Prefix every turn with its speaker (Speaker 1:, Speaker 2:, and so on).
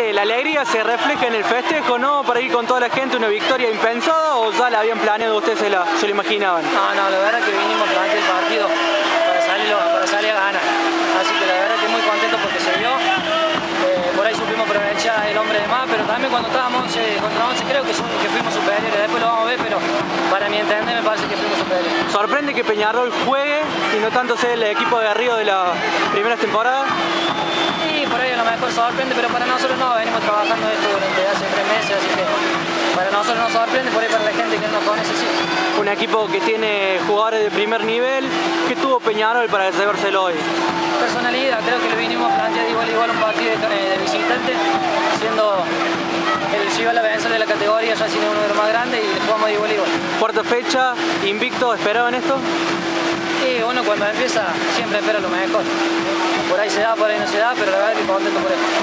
Speaker 1: Ale, ¿la alegría se refleja en el festejo, no? Para ir con toda la gente, una victoria impensada o ya la habían planeado, ustedes se, la, se lo imaginaban?
Speaker 2: No, no, la verdad que vinimos plantear el partido para salir, para salir a ganar. Así que la verdad que muy contento porque se dio. Eh, por ahí supimos aprovechar el hombre de más, pero también cuando estábamos 11 contra 11 creo que, que fuimos superiores. Después lo vamos a ver, pero para mi entender me parece que fuimos superiores.
Speaker 1: ¿Sorprende que Peñarol juegue y no tanto sea el equipo de arriba de las primeras temporadas?
Speaker 2: Lo mejor sorprende, pero para nosotros no, venimos trabajando esto durante hace tres meses, así que para nosotros no sorprende, por ahí para la gente que no nos conoce sí.
Speaker 1: Un equipo que tiene jugadores de primer nivel, ¿qué tuvo Peñarol para llevárselo hoy?
Speaker 2: Personalidad, creo que le vinimos a plantear igual igual un partido de, de visitante, siendo el rival a vencer de la categoría, ya siendo uno de los más grandes y jugamos de igual igual.
Speaker 1: Cuarta fecha, invicto, ¿esperaban esto?
Speaker 2: Sí, uno cuando empieza siempre espera lo mejor. Por ahí se da, por ahí no se da, pero la verdad que contento por esto.